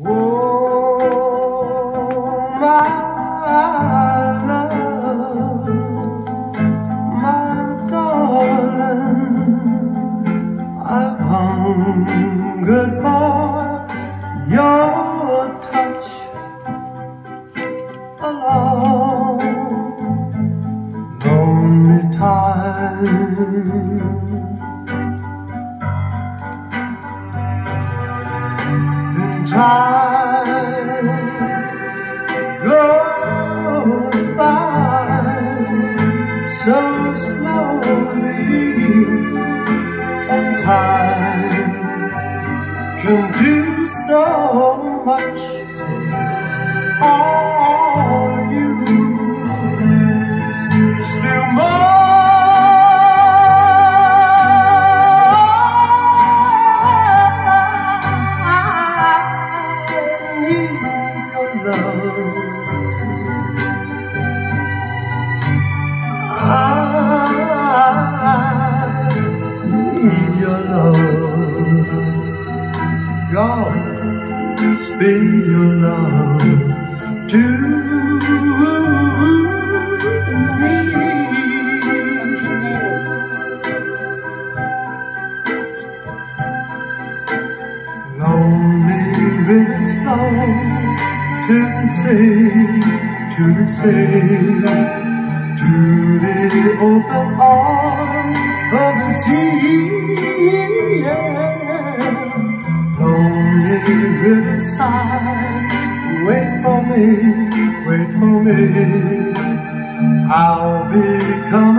Oh, my love, my darling, I've hungered for your touch a long, lonely time. Can do so much all God, speed your love to me. Lonely rivers flow to the sea, to the sea to the open arms of the sea. Riverside, wait for me, wait for me. I'll be coming.